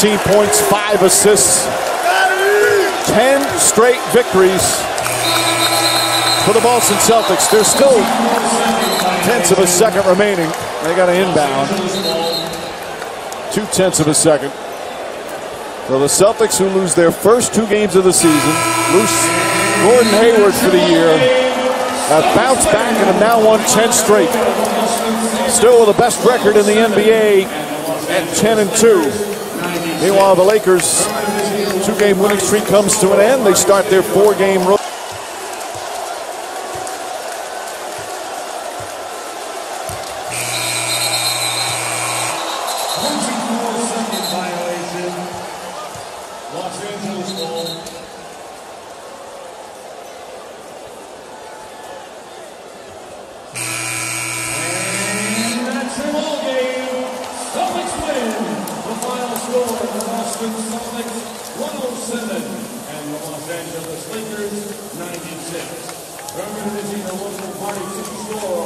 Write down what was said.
15 points, five assists, 10 straight victories for the Boston Celtics. There's still tenths of a second remaining. They got an inbound. Two tenths of a second. So the Celtics, who lose their first two games of the season, lose Gordon Hayward for the year, have bounced back and have now won 10 straight. Still the best record in the NBA at 10 and 2. Meanwhile, the Lakers' two-game winning streak comes to an end. They start their four-game road. Los Angeles ball. Boston Celtics 107 and the Los Angeles Lakers 96. Remember to visit the local party to score.